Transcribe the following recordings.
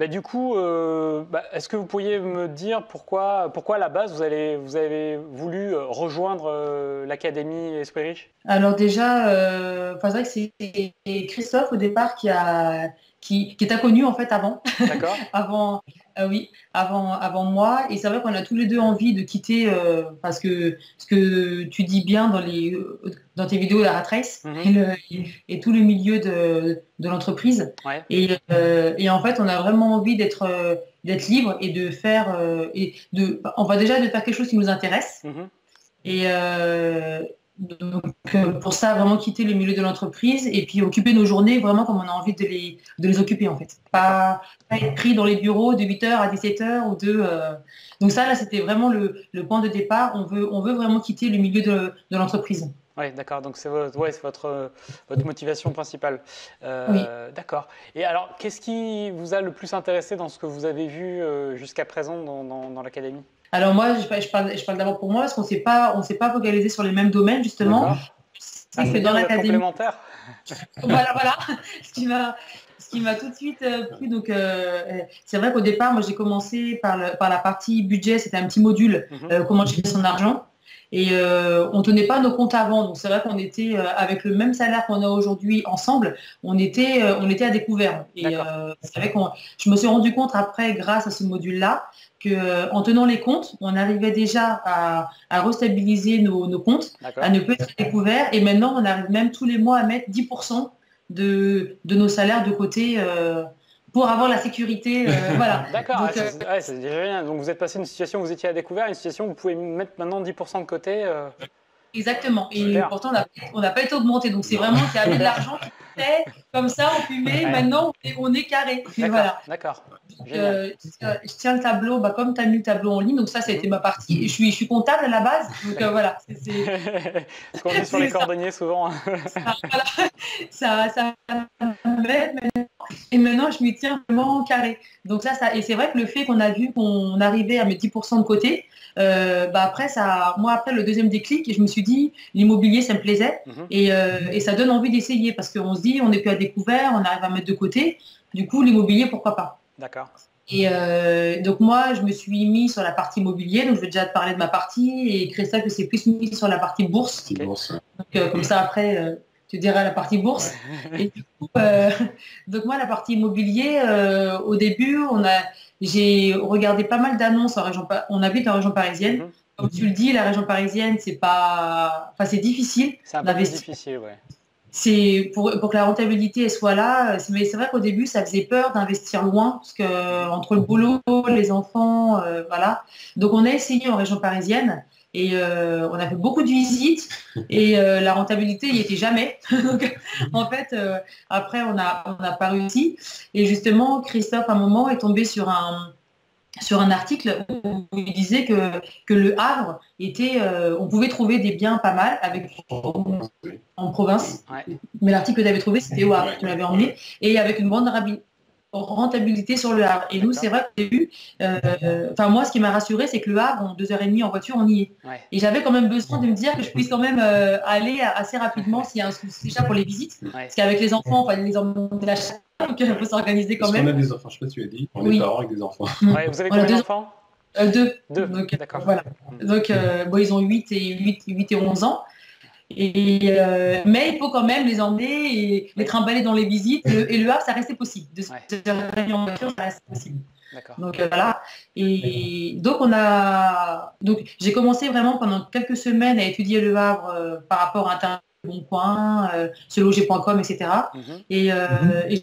Bah, du coup, euh, bah, est-ce que vous pourriez me dire pourquoi, pourquoi à la base vous, allez, vous avez voulu euh, rejoindre euh, l'Académie Esprit Riche? Alors déjà, euh, c'est vrai que c'est Christophe au départ qui a qui, qui t'a connu en fait avant. D'accord. avant, euh, oui, avant, avant moi. Et c'est vrai qu'on a tous les deux envie de quitter euh, parce que ce que tu dis bien dans les dans tes vidéos la ratrace Mhm. et, le- et tout le milieu de, de l'entreprise. Ouais. Et, euh, et en fait, on a vraiment envie d'être euh, d'être libre et de faire euh, et de on va déjà de faire quelque chose qui nous intéresse. Mhm. Et euh, donc, euh, pour ça, vraiment quitter le milieu de l'entreprise et puis occuper nos journées vraiment comme on a envie de les, de les occuper en fait. Pas, pas être pris dans les bureaux de 8h à 17h ou de... euh, Donc ça, là, c'était vraiment le, le point de départ. On veut, on veut vraiment quitter le milieu de, de l'entreprise. Oui, d'accord. Donc c'est votre, ouais, votre, votre motivation principale. Euh, D'accord. Et alors, qu'est-ce qui vous a le plus intéressé dans ce que vous avez vu jusqu'à présent dans, dans- dans l'académie? Alors moi, je, je parle, je parle d'abord pour moi parce qu'on ne s'est pas, focalisé sur les mêmes domaines justement. C'est dans l'académie, complémentaire. voilà, voilà. Ce qui m'a, ce qui m'a tout de suite euh, plu. Donc, euh, euh, c'est vrai qu'au départ, moi, j'ai commencé par, le- par la partie budget. C'était un petit module, Mhm. euh, comment gérer son argent. Et euh, on tenait pas nos comptes avant. Donc, c'est vrai qu'on était avec le même salaire qu'on a aujourd'hui ensemble. On était, on était à découvert. Et c'est vrai qu'on, je me suis rendu compte après, grâce à ce module-là, que euh, en tenant les comptes, on arrivait déjà à, à restabiliser nos, nos comptes à ne plus être découvert. Et maintenant, on arrive même tous les mois à mettre 10% de, de nos salaires de côté euh, pour avoir la sécurité. euh, voilà. D'accord, c'est euh, ouais, c'est déjà bien. Donc vous êtes passé d'une situation où vous étiez à découvert à une situation où vous pouvez mettre maintenant 10% de côté. Exactement. Et pourtant, on n'a- on n'a pas été augmenté. Donc, c'est vraiment qu'il y avait de l'argent comme ça, en fumée. Ouais. Maintenant, on est, on est carré. Voilà. d'accord. Euh, je tiens- le tableau, bah, comme tu as mis le tableau en ligne, donc ça, ça a été ma partie. Et je suis, je suis comptable à la base, donc euh, voilà, c'est- Ce qu'on dit sur les ça. cordonniers souvent. ça, voilà. ça, ça m'aide maintenant. Et maintenant, je m'y tiens vraiment carré. Donc ça, ça et c'est vrai que le fait qu'on a vu qu'on arrivait à mettre 10% de côté, euh, bah après, ça, moi, après le deuxième déclic, et je me suis dit, l'immobilier, ça me plaisait. Mhm. Et, euh, et ça donne envie d'essayer parce qu'on se dit, on n'est plus à découvert, on arrive à mettre de côté. Du coup, l'immobilier, pourquoi pas D'accord. et euh, donc moi, je me suis mis sur la partie immobilier, donc je vais déjà te parler de ma partie, et Christophe s'est plus mis sur la partie bourse. Bourse. Donc, euh, comme ça, après, euh, tu diras la partie bourse. Et du coup, euh, donc moi, la partie immobilier, euh, au début, on a, j'ai regardé pas mal d'annonces en région, on habite en région parisienne. Mhm. Comme tu le dis, la région parisienne, c'est pas, enfin, c'est difficile. C'est un peu plus d'investir. difficile, ouais. C'est pour, pour que la rentabilité soit là. Mais c'est vrai qu'au début, ça faisait peur d'investir loin, parce que entre le boulot, les enfants, euh, voilà. Donc on a essayé en région parisienne et euh, on a fait beaucoup de visites et euh, la rentabilité il n'y était jamais. Donc en fait, euh, après on n'a on n'a pas réussi. Et justement, Christophe à un moment est tombé sur un sur un article où il disait que, que le Havre était, euh, on pouvait trouver des biens pas mal avec en province. Ouais. Mais l'article que tu avais trouvé, c'était au Havre, tu l'avais emmené, et avec une grande rentabilité sur le Havre. Et nous, c'est vrai qu'au début, euh, enfin moi, ce qui m'a rassuré, c'est que le Havre, en deux heures et demie en voiture, on y est. Ouais. Et j'avais quand même besoin de me dire que je puisse quand même euh, aller assez rapidement s'il y a un souci déjà pour les visites. Ouais. Parce qu'avec les enfants, on va les emmener à chaque donc il faut s'organiser quand même. a des enfants, je sais pas si tu as dit, on Oui. est parents avec des enfants. Ouais, vous avez On a combien deux- d'enfants Euh, deux. Deux. Donc, D'accord. Voilà. Donc, euh, bon, ils ont 8 et, 8, 8 et 11 ans. Et, euh, mais il faut quand même les emmener et les trimballer dans les visites. Le- et le Havre, ça restait possible. De Ouais. se faire en voiture, ça restait possible. D'accord. Donc euh, voilà. Et donc on a donc j'ai commencé vraiment pendant quelques semaines à étudier le Havre euh, par rapport à Internet Bon Coin, euh, seloger.com, etc. Mhm. Et, euh, et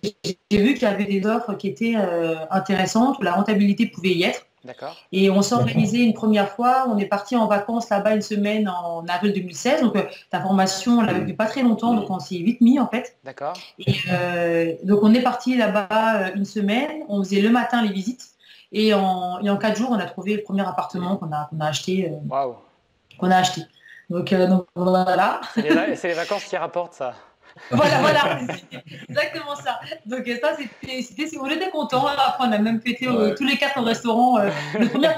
j'ai- vu qu'il y avait des offres qui étaient euh, intéressantes, où la rentabilité pouvait y être. D'accord. Et on s'est organisé une première fois, on est parti en vacances là-bas une semaine en avril 2016. Donc euh, ta formation, on l'avait vu pas très longtemps, donc on s'y est vite mis en fait. D'accord. Et euh, donc on est parti là-bas euh, une semaine, on faisait le matin les visites. Et en, et en quatre jours, on a trouvé le premier appartement qu'on a, acheté. euh, Waouh. qu'on a acheté. Donc, euh, donc voilà. C'est les, va- c'est les vacances qui rapportent ça. voilà, voilà, exactement ça. Donc euh, ça, c'était, c'était, on était contents. Après, on a même fêté euh, Ouais. tous les quatre au restaurant. euh, le premier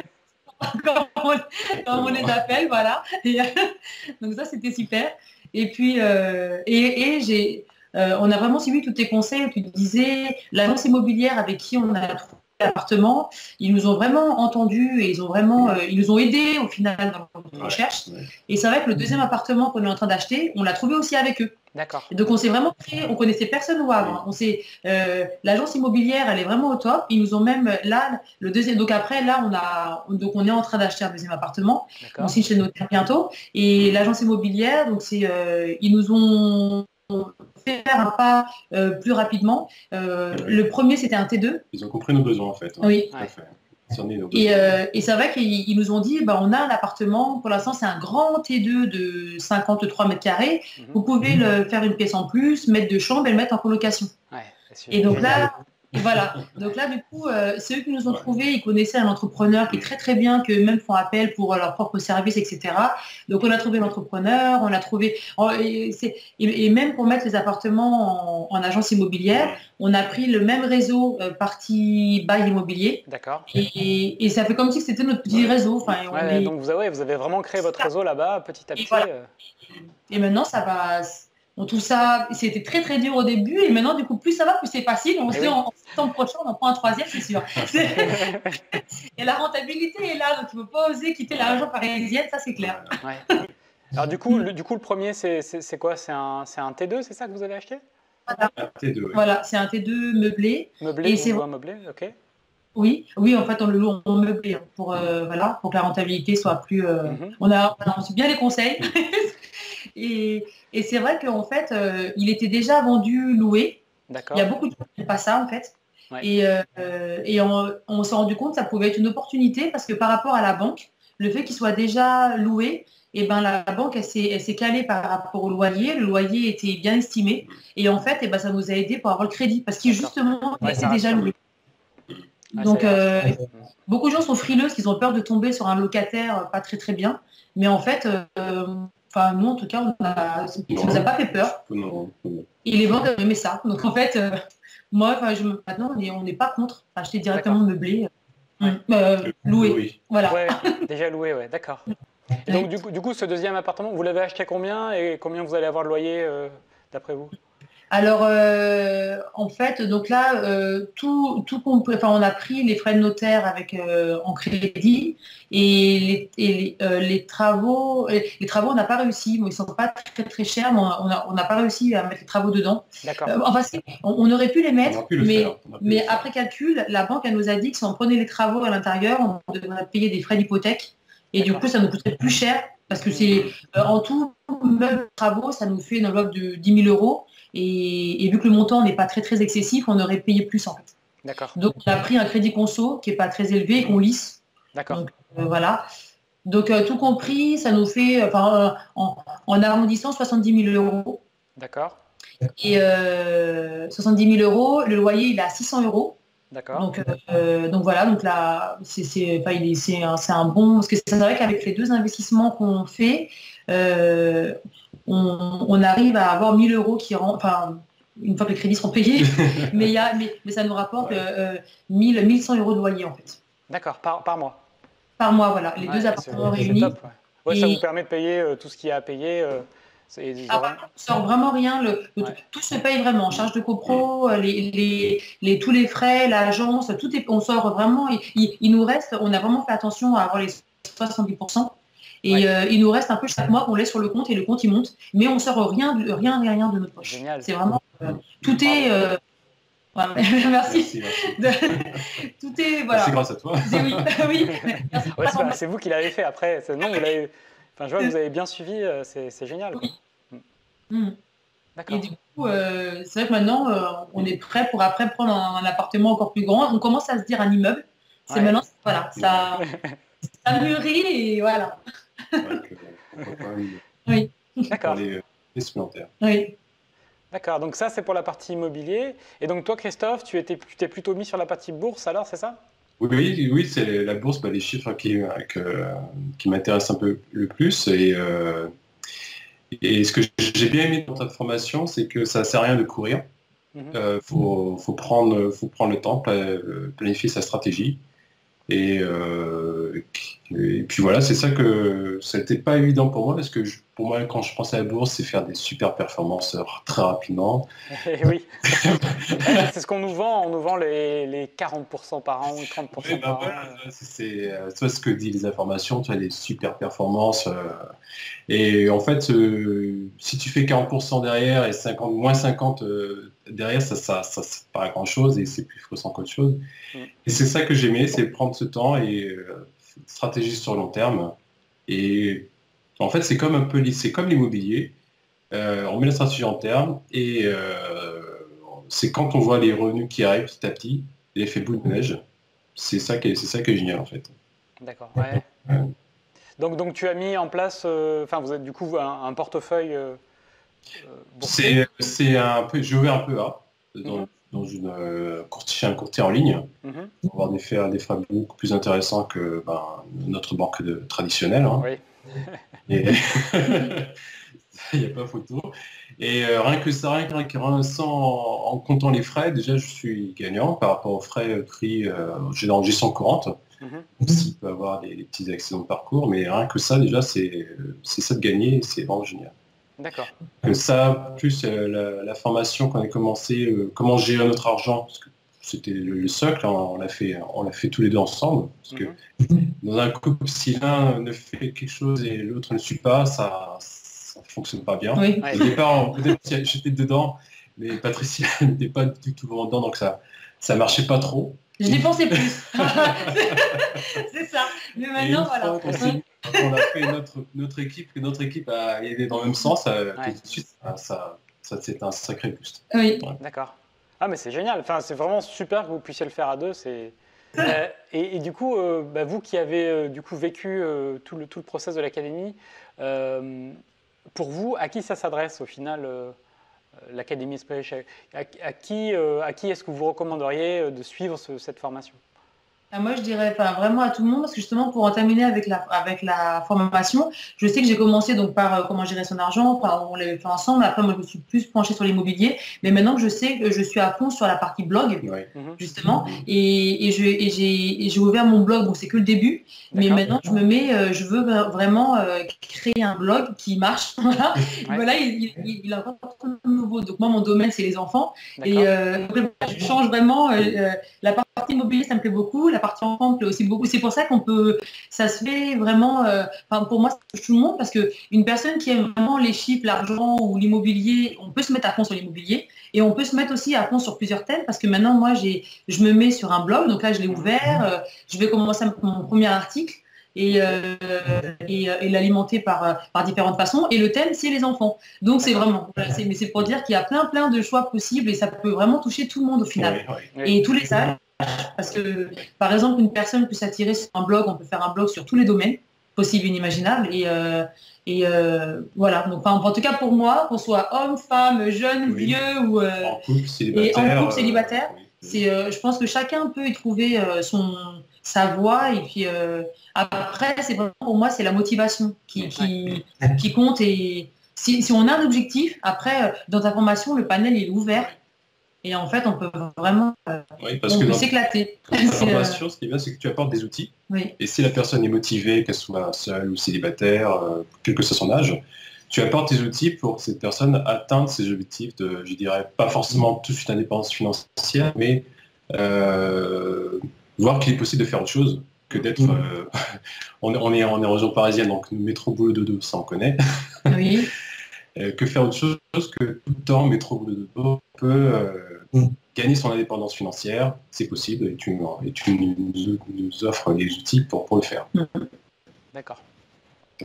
comme on, comme on les appelle, voilà. Et, donc ça, c'était super. Et puis, euh, et, et j'ai, euh, on a vraiment suivi tous tes conseils. Tu disais l'agence immobilière avec qui on a l'appartement, ils nous ont vraiment entendus et ils ont vraiment, ils nous ont aidés au final dans notre recherche. Et c'est vrai que le deuxième appartement qu'on est en train d'acheter, on l'a trouvé aussi avec eux. D'accord. Donc on s'est vraiment créé, on connaissait personne au Havre. Hein. On s'est, l'agence immobilière, elle est vraiment au top. Ils nous ont même là le deuxième. Donc après là, on a, donc on est en train d'acheter un deuxième appartement. On signe chez notaire bientôt. Et l'agence immobilière, donc c'est, ils nous ont faire un pas euh, plus rapidement. Euh, le premier, c'était un T2. Ils ont compris nos besoins, en fait. Hein. Oui. Euh, et, c'est vrai qu'ils nous ont dit, bah, on a un appartement, pour l'instant c'est un grand T2 de 53 mètres carrés, mhm. vous pouvez le, faire une pièce en plus, mettre deux chambres et le mettre en colocation. et donc là, voilà. Donc là, du coup, euh, c'est eux qui nous ont trouvés. Ils connaissaient un entrepreneur qui est très très bien, que même font appel pour leur propre service, etc. Donc on a trouvé l'entrepreneur, on a trouvé et, même pour mettre les appartements en, agence immobilière, on a pris le même réseau euh, partie bail immobilier. D'accord. Et, ça fait comme si c'était notre petit réseau. Enfin, Donc vous avez, vous avez vraiment créé votre réseau là-bas petit à petit. Euh. Et, maintenant, ça va on trouve ça, c'était très très dur au début et maintenant du coup plus ça va, plus c'est facile. On se dit en septembre prochain on en prend un troisième, c'est sûr. et la rentabilité est là, donc il ne faut pas oser quitter la région parisienne, ça c'est clair. Alors du coup, le, du coup, le premier c'est quoi? C'est un, un, T2, c'est ça que vous avez acheté? Voilà, voilà c'est un T2 meublé. Meublé, c'est meublé, ok. Oui, oui, en fait, on le loue en meublé hein, pour, euh, voilà, pour que la rentabilité soit plus. Euh, mhm. On a, on bien les conseils. et, et c'est vrai qu'en fait, euh, il était déjà vendu, loué. Il y a beaucoup de gens qui n'aiment pas ça, en fait. Et, euh, et on, s'est rendu compte que ça pouvait être une opportunité parce que par rapport à la banque, le fait qu'il soit déjà loué, et eh ben, la banque, elle s'est calée par rapport au loyer. Le loyer était bien estimé. Et en fait, et eh ben, ça nous a aidé pour avoir le crédit parce qu'il justement, il était déjà loué. Donc, euh, beaucoup de gens sont frileux parce qu'ils ont peur de tomber sur un locataire pas très très bien. Mais en fait, Enfin, nous, en tout cas, on a... ça ne nous a pas fait peur. Et les banques ont aimé ça. Donc, en fait, euh, moi, je... maintenant, on n'est pas contre acheter directement meublé. Euh, euh, loué. Voilà. déjà loué, ouais, d'accord. donc, du coup, du coup, ce deuxième appartement, vous l'avez acheté à combien et combien vous allez avoir le loyer d'après vous? Alors, euh, en fait, donc là, euh, tout, tout enfin, on a pris les frais de notaire avec euh, en crédit et les, les, travaux, les, travaux, on n'a pas réussi. Bon, ils sont pas très très chers, mais on n'a pas réussi à mettre les travaux dedans. enfin, on, aurait pu les mettre, mais, mais après calcul, la banque elle nous a dit que si on prenait les travaux à l'intérieur, on devrait payer des frais d'hypothèque et du coup, ça nous coûterait plus cher parce que c'est en tout, même travaux, ça nous fait une enveloppe de 10 000 euros. Et, vu que le montant n'est pas très très excessif, on aurait payé plus en fait. D'accord. Donc on a pris un crédit conso qui n'est pas très élevé et qu'on lisse. D'accord. Euh, voilà. Donc euh, tout compris, ça nous fait, enfin, euh, en, arrondissant 70 000 euros. D'accord. Et 70 000 euros, le loyer il est à 600 euros. D'accord. Donc, donc voilà, donc là, c'est un, un, bon. Parce que c'est vrai qu'avec les deux investissements qu'on fait, on, arrive à avoir 1000 euros qui rentrent, enfin, une fois que les crédits seront payés, mais, y a, mais, ça nous rapporte 1000, euh, 1100 euros de loyer en fait. D'accord, par, par, mois Par mois, voilà, les deux appartements réunis. Top, Ça vous permet de payer euh, tout ce qu'il y a à payer euh, ah, sort vraiment rien. Le, Tout se paye vraiment. Charge de copro, les, les, tous les frais, l'agence, tout est, on sort vraiment. Il, il, nous reste, on a vraiment fait attention à avoir les 70%. Et euh, il nous reste un peu chaque mois qu'on laisse sur le compte et le compte il monte, mais on sort rien, rien, rien de notre poche. C'est vraiment euh, tout est. Euh, merci. tout est voilà. C'est grâce à toi. oui, oui. c'est vous qui l'avez fait après. Non, vous l'avez. Enfin, je vois que vous avez bien suivi. C'est génial. Mm. Mm. Et du coup, c'est vrai que maintenant, on est prêt pour après prendre un, appartement encore plus grand. On commence à se dire un immeuble. C'est maintenant, voilà, ça, ça mûrit et voilà oui. D'accord. Les, Oui. D'accord, donc ça c'est pour la partie immobilier. Et donc toi Christophe, tu étais, tu t'es plutôt mis sur la partie bourse alors, c'est ça? Oui, oui, c'est la bourse, bah, les chiffres qui, qui m'intéressent un peu le plus. Et, euh, et ce que j'ai bien aimé dans ta formation, c'est que ça ne sert à rien de courir. Il mhm. euh, faut, faut, prendre, faut prendre le temps, planifier sa stratégie. Et, euh, et puis voilà, c'est ça que c'était pas évident pour moi parce que pour moi, quand je pense à la bourse, c'est faire des super performances très rapidement. Oui, c'est ce qu'on nous vend. On nous vend les, 40% par an ou 30% par bah an. C'est ce que disent les informations, tu as des super performances. et en fait, si tu fais 40% derrière et 50, moins 50 derrière, ça, ça, ça, pas grand-chose et c'est plus frustrant qu'autre chose. Mm. Et c'est ça que j'aimais, c'est prendre ce temps et stratégie sur long terme. Et en fait, c'est comme un peu, c'est comme l'immobilier. Euh, on met la stratégie en terme et euh, c'est quand on voit les revenus qui arrivent petit à petit, l'effet boule de neige. C'est ça qui est, c'est ça qui est génial en fait. D'accord. Donc, donc tu as mis en place, euh, enfin vous êtes du coup un, portefeuille. C'est, c'est un peu, je vais un peu à dans, mhm. une courtier, un courtier en ligne, mhm. pour avoir des frais, des frais beaucoup plus intéressants que ben, notre banque de, traditionnelle. Hein. Oui. il n'y a pas photo. Et euh, rien que ça, rien que en, comptant les frais, déjà je suis gagnant par rapport aux frais pris euh, en gestion courante. Mm Il peut avoir des, petits accidents de parcours, mais rien que ça, déjà, c'est ça de gagner, c'est vraiment génial. D'accord. Que ça, plus euh, la, formation qu'on a commencé, euh, comment gérer notre argent, parce que c'était le, socle, hein, on l'a fait, on l'a fait tous les deux ensemble. Parce que mhm. dans un couple, si l'un ne fait quelque chose et l'autre ne suit pas, ça ne fonctionne pas bien. Au départ, j'étais dedans, mais Patricia n'était pas du tout dedans, donc ça ça marchait pas trop. Je dépensais plus. c'est ça. Mais maintenant, voilà. on a fait notre, équipe, que notre équipe a aidé dans le même sens, euh, tout de suite, ça, ça c'est un sacré boost. Oui. D'accord. Ah mais c'est génial, enfin, c'est vraiment super que vous puissiez le faire à deux. C'est... Euh, et, du coup, euh, bah, vous qui avez euh, du coup vécu tout, le, tout le process de l'académie, pour vous, à qui ça s'adresse au final l'Académie Esprit à, à, qui, à qui est-ce que vous recommanderiez de suivre cette formation? Moi, je dirais enfin, vraiment à tout le monde, parce que justement, pour entamer avec la, avec la formation, je sais que j'ai commencé donc par euh, comment gérer son argent, par, on l'avait fait ensemble. Après, moi, je me suis plus penchée sur l'immobilier, mais maintenant que je sais que je suis à fond sur la partie blog, mhm. justement, et, et, j'ai ouvert mon blog, bon, c'est que le début, mais maintenant, je me mets, euh, je veux vraiment euh, créer un blog qui marche. voilà, il, il, il, a encore nouveau. Donc, moi, mon domaine, c'est les enfants, et je change vraiment la partie immobilier, ça me plaît beaucoup partie enfant plaît aussi beaucoup. C'est pour ça qu'on peut, ça se fait vraiment, euh, pour moi, c'est tout le monde parce que une personne qui aime vraiment les chiffres, l'argent ou l'immobilier, on peut se mettre à fond sur l'immobilier et on peut se mettre aussi à fond sur plusieurs thèmes parce que maintenant, moi, j'ai, je me mets sur un blog, donc là, je l'ai ouvert, euh, je vais commencer mon premier article. Et, euh, et, l'alimenter par, par différentes façons. Et le thème, c'est les enfants. Donc c'est vraiment, mais c'est pour dire qu'il y a plein plein de choix possibles et ça peut vraiment toucher tout le monde au final. Et tous les âges. Parce que, par exemple, une personne peut s'attirer sur un blog, on peut faire un blog sur tous les domaines possibles et inimaginables. Et, euh, et euh, voilà. Donc, en, tout cas, pour moi, qu'on soit homme, femme, jeune, vieux ou euh, en couple célibataire, célibataire c'est, je pense que chacun peut y trouver son, sa voie. Et puis après, c'est pour moi, c'est la motivation qui, qui, qui compte. Et si, si, on a un objectif, après, dans ta formation, le panel est ouvert. Et en fait, on peut vraiment euh, s'éclater. formation, ce qui est bien, c'est que tu apportes des outils. Et si la personne est motivée, qu'elle soit seule ou célibataire, euh, quel que soit son âge, tu apportes des outils pour que cette personne atteigne ses objectifs de, je dirais, pas forcément tout de suite indépendance financière, mais euh, voir qu'il est possible de faire autre chose que d'être... On, est, en région parisienne, donc métro boulot de deux, ça on connaît. Oui. Euh, que faire autre chose que tout le temps métro de dos peut euh, mm. gagner son indépendance financière, c'est possible et tu, et tu nous, offres les outils pour, pour le faire. Mm. D'accord.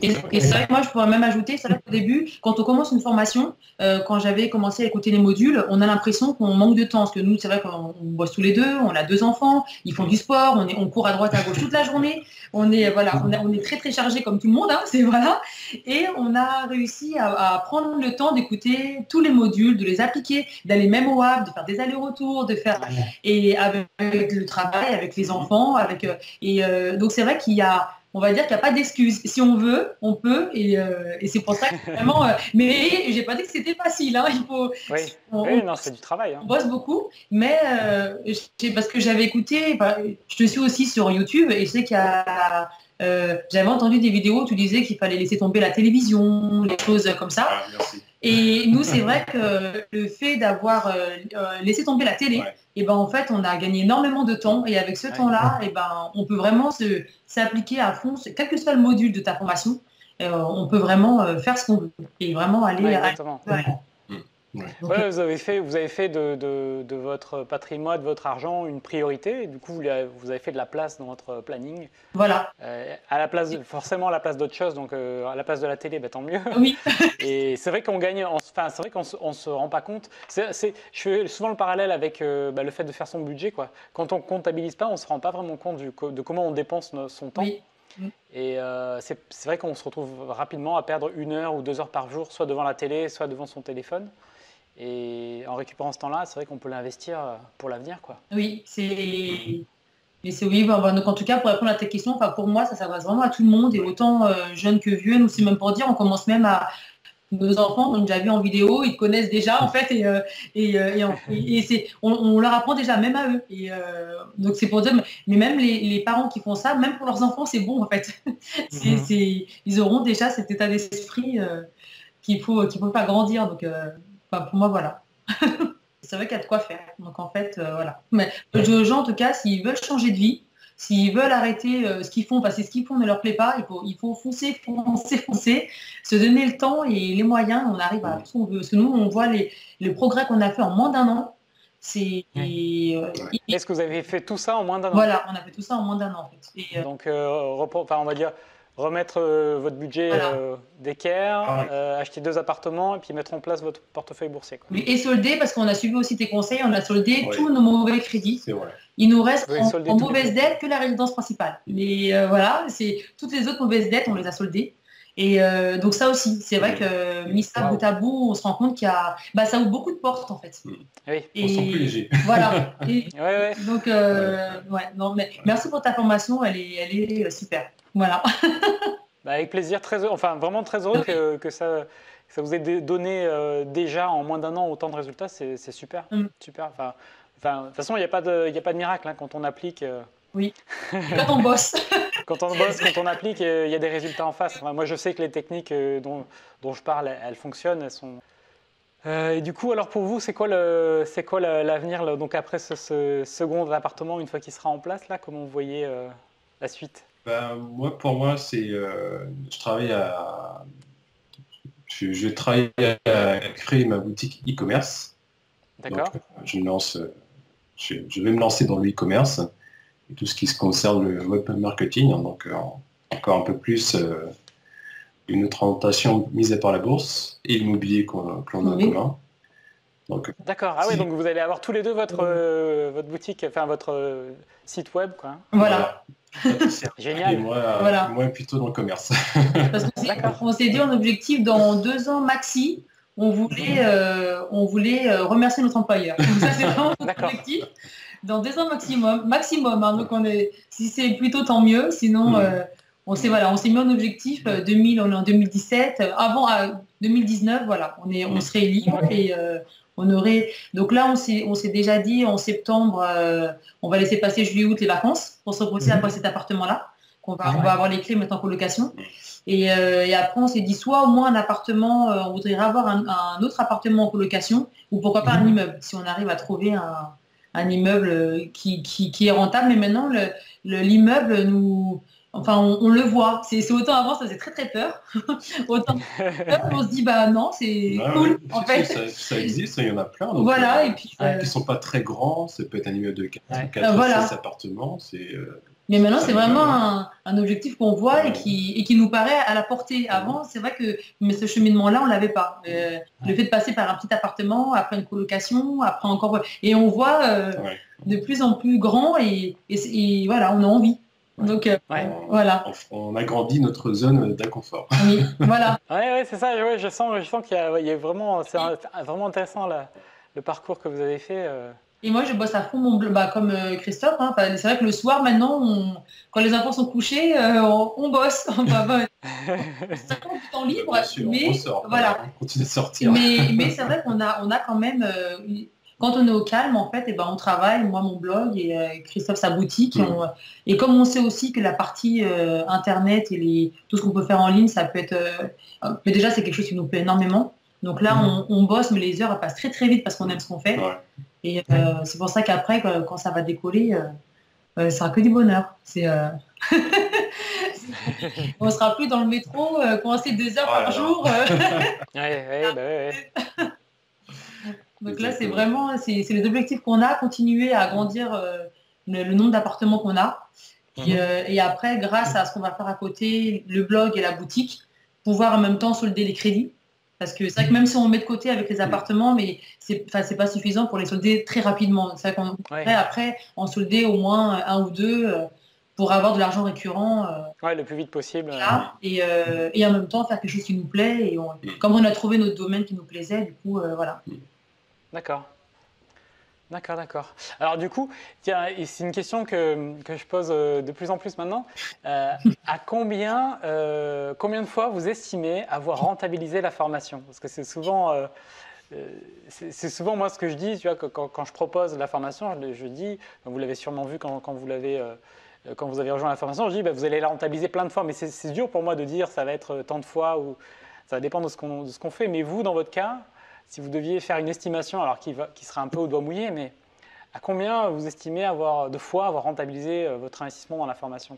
Et, et ça, moi, je pourrais même ajouter, ça au début, quand on commence une formation, euh, quand j'avais commencé à écouter les modules, on a l'impression qu'on manque de temps. Parce que nous, c'est vrai qu'on bosse tous les deux, on a deux enfants, ils font du sport, on, est, on court à droite à gauche toute la journée. On est, voilà, on, est très très chargé comme tout le monde, hein, c'est voilà. Et on a réussi à, prendre le temps d'écouter tous les modules, de les appliquer, d'aller même au Havre, de faire des allers-retours, de faire et avec le travail, avec les enfants, avec euh, et euh, donc c'est vrai qu'il y a on va dire qu'il n'y a pas d'excuse. Si on veut, on peut, et, euh, c'est pour ça que vraiment. Euh, mais j'ai pas dit que c'était facile. Hein, il faut. Oui, non, c'est du travail. Hein. On bosse beaucoup, mais euh, parce que j'avais écouté. Bah, je te suis aussi sur YouTube et je sais qu'il y a j'avais entendu des vidéos où tu disais qu'il fallait laisser tomber la télévision, les choses comme ça. Ah, et nous, c'est vrai que le fait d'avoir laissé tomber la télé, et ben en fait, on a gagné énormément de temps. Et avec ce temps-là, et ben on peut vraiment s'appliquer à fond, quel que soit le module de ta formation, on peut vraiment faire ce qu'on veut et vraiment aller. à... Ouais. vous avez fait, vous avez fait de, de, votre patrimoine, de votre argent une priorité. Et du coup, vous, avez fait de la place dans votre planning. Voilà. Euh, à la place, forcément, à la place d'autres choses. Donc, euh, à la place de la télé, bah, tant mieux. Oui. et c'est vrai qu'on gagne. Enfin, c'est vrai qu'on ne se rend pas compte. Je fais souvent le parallèle avec euh, bah, le fait de faire son budget. Quoi. Quand on comptabilise pas, on se rend pas vraiment compte du, de comment on dépense son temps. Oui. Et c'est, c'est vrai qu'on se retrouve rapidement à perdre une heure ou deux heures par jour, soit devant la télé, soit devant son téléphone. Et en récupérant ce temps-là, c'est vrai qu'on peut l'investir euh, pour l'avenir. Quoi. Oui, c'est. Mais c'est oui, bah, bah, donc en tout cas, pour répondre à ta question, pour moi, ça s'adresse vraiment à tout le monde, et autant euh, jeunes que vieux. Nous, c'est même pour dire, on commence même à. Nos enfants, on déjà vu en vidéo, ils connaissent déjà en fait, et, euh, et, c'est, on, leur apprend déjà même à eux. Et, donc c'est pour dire, mais même les, parents qui font ça, même pour leurs enfants, c'est bon en fait. Mhm. ils auront déjà cet état d'esprit qu'il faut qu'il faut pas grandir. Donc pour moi, voilà. c'est vrai qu'il y a de quoi faire. Donc en fait, euh, voilà. Mais les gens, en tout cas, s'ils veulent changer de vie, s'ils veulent arrêter euh, ce qu'ils font, parce que ce qu'ils font ne leur plaît pas, il faut, il faut foncer, foncer, foncer, se donner le temps et les moyens, on arrive à tout ce qu'on veut. Parce que nous, on voit les, progrès qu'on a fait en moins d'un an. C'est. Euh, Est-ce que vous avez fait tout ça en moins d'un an? Voilà, on a fait tout ça en moins d'un an. En fait. Donc, enfin, on va dire remettre euh, votre budget euh, d'équerre, ah euh, acheter deux appartements et puis mettre en place votre portefeuille boursier. Et solder, parce qu'on a suivi aussi tes conseils, on a soldé tous nos mauvais crédits. Il nous reste en, mauvaise dette que la résidence principale. Mais voilà, c'est toutes les autres mauvaises dettes, on les a soldées. Et donc ça aussi, c'est vrai que mis ça bout à bout, on se rend compte qu'il y a, bah, ça ouvre beaucoup de portes en fait. Oui. Et on sent plus léger. Voilà. Donc ouais, non, mais merci pour ta formation, elle est, elle est super. Voilà. Bah, avec plaisir, très enfin vraiment très heureux que, ça, ça vous ait donné euh, déjà en moins d'un an autant de résultats, c'est super, mm. super. Enfin, enfin, de toute façon, il n'y a pas de, a pas de miracle hein, quand on applique. Euh. Oui. quand on bosse. quand on bosse, quand on applique, euh, il y a des résultats en face. moi, je sais que les techniques dont, dont je parle, elles, fonctionnent, elles sont. et du coup, alors pour vous, c'est quoi le, c'est quoi l'avenir donc après ce, second appartement une fois qu'il sera en place là Comment vous voyez la suite? Ben, moi, pour moi, c'est, euh, je travaille à, je, je travaille à, créer ma boutique e-commerce. D'accord. Je me lance, je, vais me lancer dans le e-commerce et tout ce qui se concerne le web marketing, hein, donc euh, encore un peu plus euh, une autre orientation mise par la bourse et l'immobilier qu'on, a en commun. D'accord. Ah oui, donc vous allez avoir tous les deux votre, votre boutique, enfin votre site web, quoi. Voilà. Génial. Et moi, moi, plutôt dans le commerce. Parce on s'est dit en objectif dans deux ans maxi, on voulait, euh, on voulait euh, remercier notre employeur. Donc ça c'est vraiment notre objectif. Dans deux ans maximum, maximum. Hein. donc on est, si c'est plutôt tant mieux. Sinon, mm. euh, on s'est voilà, on s'est mis en objectif 2000, on est en 2017. Avant 2019, voilà, on est, on mm. serait libre et on aurait. Donc là, on s'est, déjà dit en septembre, euh, on va laisser passer juillet-août les vacances pour se reposer après mhm. cet appartement-là. Qu'on va, on va avoir les clés maintenant en colocation. Et, euh, et, après, on s'est dit soit au moins un appartement, euh, on voudrait avoir un, autre appartement en colocation, ou pourquoi pas un mhm. immeuble, si on arrive à trouver un, un immeuble qui, qui, qui, est rentable. Mais maintenant, l'immeuble nous Enfin, on, le voit. C'est autant avant, ça faisait très très peur. autant on se dit bah non, c'est cool. en fait, ça, existe, il y en a plein. voilà. Euh, et puis euh, qui sont pas très grands. Ça peut être un immeuble de 4, 4 voilà. 6 appartements. Euh, mais maintenant, c'est vraiment un, objectif qu'on voit et qui, et qui nous paraît à la portée. Avant, c'est vrai que mais ce cheminement-là, on l'avait pas. le fait de passer par un petit appartement, après une colocation, après encore... Et on voit de plus en plus grand et, et voilà, on a envie. Donc euh, voilà. On, agrandit notre zone d'inconfort. Oui, voilà. ouais, c'est ça. je sens, je sens qu'il y, a vraiment, c'est vraiment intéressant le parcours que vous avez fait. Euh. Et moi, je bosse à fond mon bah, comme euh, Christophe. Hein, c'est vrai que le soir, maintenant, quand les enfants sont couchés, on, bosse. On va bah, du temps libre, mais on sort, voilà. On continue de sortir. Mais, mais c'est vrai qu'on a, on a quand même quand on est au calme, en fait, et eh ben, on travaille, moi mon blog et euh, Christophe sa boutique. Et, mm. comme on sait aussi que la partie internet et les, tout ce qu'on peut faire en ligne, ça peut être, mais déjà c'est quelque chose qui nous plaît énormément. Donc là, mm. on, bosse, mais les heures passent très très vite parce qu'on aime ce qu'on fait. Et c'est pour ça qu'après, quand ça va décoller, ça sera que du bonheur. C'est on sera plus dans le métro, euh, coincé deux heures par jour. Euh. Bah Donc là, c'est vraiment, c'est les objectifs qu'on a, continuer à agrandir euh, le, nombre d'appartements qu'on a. Mhm. et après, grâce à ce qu'on va faire à côté, le blog et la boutique, pouvoir en même temps solder les crédits. Parce que c'est vrai que même si on met de côté avec les appartements, mais c'est pas suffisant pour les solder très rapidement. C'est vrai qu'on après en solder au moins un ou deux pour avoir de l'argent récurrent. Euh, le plus vite possible. et, euh, et, en même temps faire quelque chose qui nous plaît. Et mm. comme on a trouvé notre domaine qui nous plaisait, du coup, euh, voilà. D'accord. D'accord, d'accord. Alors du coup, tiens, c'est une question que, que, je pose de plus en plus maintenant. à combien, combien de fois vous estimez avoir rentabilisé la formation? Parce que c'est souvent, c'est souvent moi ce que je dis, tu vois, quand, je propose la formation, je, dis, vous l'avez sûrement vu quand, quand vous l'avez euh, quand vous avez rejoint la formation, je dis bah, vous allez la rentabiliser plein de fois, mais c'est dur pour moi de dire ça va être euh, tant de fois ou ça va dépendre de ce qu'on fait. Mais vous, dans votre cas, si vous deviez faire une estimation, alors qui, va, qui serait un peu au doigt mouillé, mais à combien vous estimez avoir de fois avoir rentabilisé euh, votre investissement dans la formation?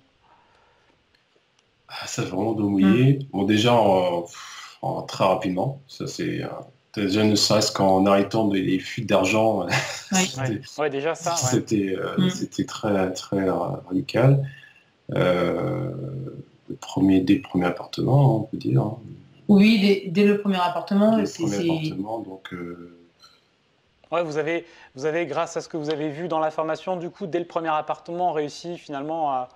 Ah, Ça, c'est vraiment doigt mouillé. Bon, déjà, en, très rapidement, ça c'est Déjà, ne serait-ce qu'en arrêtant les fuites d'argent, ouais. déjà ça. C'était euh, mm. très, très radical. Euh, le premier, dès le premier appartement, on peut dire. Oui, dès, le premier appartement. Dès le premier appartement, donc. Euh, ouais, vous avez, vous avez, grâce à ce que vous avez vu dans la formation, du coup, dès le premier appartement, réussi finalement à,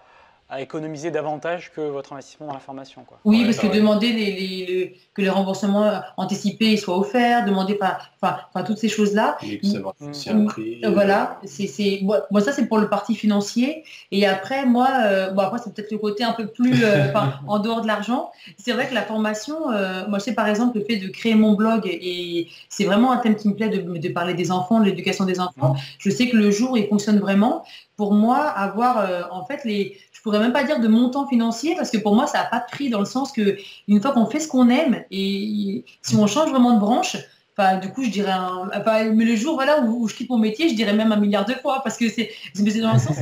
à économiser davantage que votre investissement dans la formation. Quoi. Oui, parce que demander les, que les remboursements anticipés soient offerts, demander pas, enfin, toutes ces choses-là. Mm. Voilà, c'est, moi ça c'est pour le parti financier. Et après, moi, euh, bon après c'est peut-être le côté un peu plus euh, en dehors de l'argent. C'est vrai que la formation, euh, moi je sais par exemple le fait de créer mon blog et c'est vraiment un thème qui me plaît de, de parler des enfants, de l'éducation des enfants. Mm. Je sais que le jour il fonctionne vraiment. Pour moi, avoir en fait les je pourrais même pas dire de montant financier parce que pour moi, ça n'a pas de prix dans le sens que une fois qu'on fait ce qu'on aime et si on change vraiment de branche, Enfin, du coup, je dirais, un, mais le jour voilà, où, je quitte mon métier, je dirais même un milliard de fois, parce que c'est dans le sens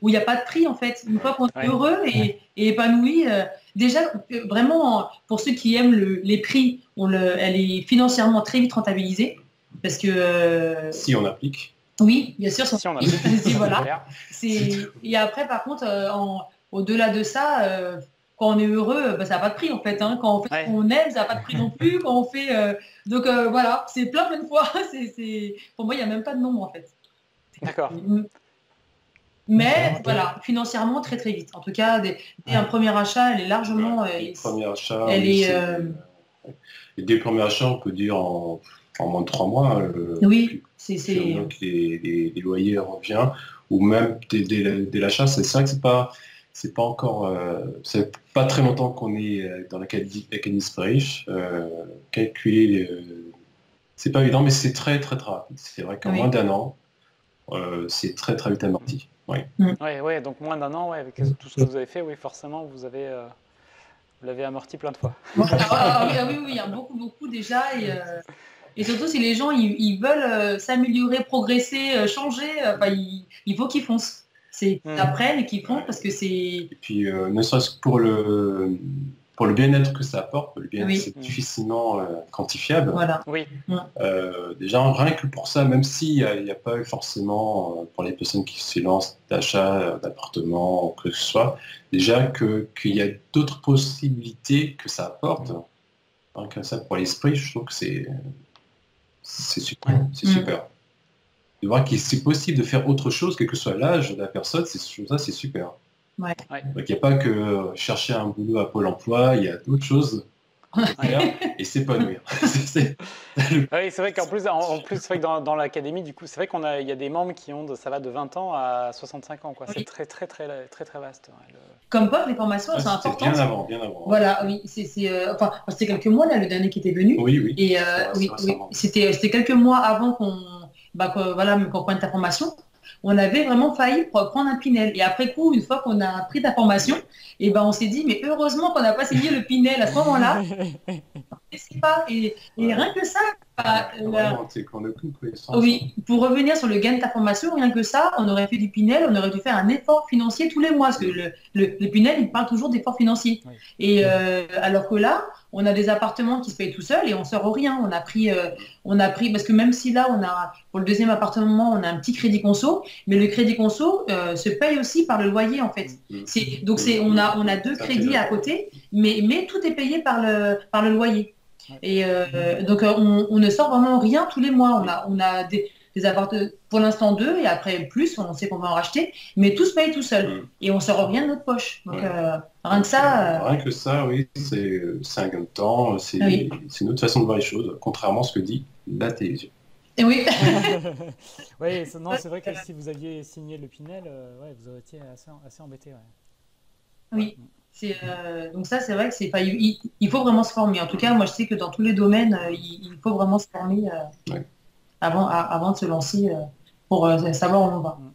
où il n'y a pas de prix, en fait. Une fois qu'on est heureux et, épanoui, euh, déjà, vraiment, pour ceux qui aiment les prix, on le, elle est financièrement très vite rentabilisée, parce que... Euh, si on applique. Oui, bien sûr. Si on a voilà. Et après, par contre, euh, au-delà de ça, euh, quand on est heureux, bah, ça n'a pas de prix en fait. Hein. Quand on fait ce qu'on aime, ça n'a pas de prix non plus. Quand on fait, euh, donc voilà, c'est plein plein de fois. c'est, Pour moi, il n'y a même pas de nombre en fait. D'accord. Mais voilà, financièrement très très vite. En tout cas, dès, un premier achat, elle est largement. premier achat, elle est. Et dès le premier achat, on peut dire en, moins de trois mois. oui. C'est, les, loyers reviennent, ou même dès, l'achat, c'est vrai que c'est pas c'est pas encore euh, c'est pas très longtemps qu'on est euh, dans l'Académie Spreich. Euh, calculer c'est pas évident mais c'est très très très rapide. C'est vrai qu'en moins d'un an, c'est très très vite amorti. Oui. Mm. Ouais, donc moins d'un an, avec tout ce que vous avez fait, oui, forcément, vous avez vous l'avez amorti plein de fois. Ah, ah, ah, oui, oui, il y a beaucoup, beaucoup déjà. Et, et surtout, si les gens ils, veulent euh, s'améliorer, progresser, euh, changer, euh, il, faut qu'ils foncent. C'est qu'ils hmm. apprennent et qu'ils font parce que c'est. Et puis, ne serait-ce que pour le, pour le bien-être que ça apporte, le bien-être c'est difficilement quantifiable. Voilà. Oui. déjà, rien que pour ça, même s'il n'y a, pas eu forcément, pour les personnes qui se lancent d'achat d'appartements, que ce soit, déjà qu'il y a d'autres possibilités que ça apporte. Rien que ça, pour l'esprit, je trouve que c'est c'est super. C'est mm. super. De voir qu'il c'est possible de faire autre chose, quel que soit l'âge de la personne, c'est ça, c'est super. Ouais. Donc il n'y a pas que chercher un boulot à Pôle emploi, il y a d'autres choses et s'épanouir. Ah oui, c'est vrai qu'en plus, en, plus c'est vrai que dans, l'académie, du coup, c'est vrai qu'on a, il y a des membres qui ont, ça va de 20 ans à 65 ans, quoi. C'est très, très, très, très, très vaste. Comme quoi, les formations ah, sont importantes. Bien avant, bien avant. Voilà, oui, c'est, euh, enfin, c'était quelques mois là, le dernier qui était venu. Oui, oui. Et euh, oui, c'était, c'était quelques mois avant qu'on bah, voilà, qu'on prenne ta formation, on avait vraiment failli prendre un Pinel. Et après coup, une fois qu'on a pris ta formation, et eh ben on s'est dit, mais heureusement qu'on n'a pas signé le Pinel à ce moment-là. pas. Et, rien que ça, oui, pour revenir sur le gain de ta formation, rien que ça, on aurait fait du Pinel, on aurait dû faire un effort financier tous les mois, parce que le, le, Pinel, il parle toujours d'efforts financiers. Et euh, alors que là, on a des appartements qui se payent tout seuls et on sort au rien. On a pris, euh, on a pris, parce que même si là, on a, pour le deuxième appartement, on a un petit crédit conso, mais le crédit conso euh, se paye aussi par le loyer, en fait. Mm. donc c'est, on a, on a deux crédits à côté, mais, mais tout est payé par le, par le loyer. Et euh, donc on, ne sort vraiment rien tous les mois. On a, on a des, des appartements, pour l'instant deux, et après plus, on sait qu'on va en racheter, mais tout se paye tout seul. Mm. Et on sort rien de notre poche. Donc Rien que ça. Euh, Rien que ça, oui, c'est un gain de temps, c'est une autre façon de voir les choses, contrairement à ce que dit la télévision. Et oui. oui, non, c'est vrai que si vous aviez signé le Pinel, euh, ouais, vous auriez été assez, assez embêté. Oui. Euh, donc ça, c'est vrai que c'est pas. Il, faut vraiment se former. En tout cas, moi, je sais que dans tous les domaines, il, faut vraiment se former avant, avant de se lancer pour savoir où on va. Mm.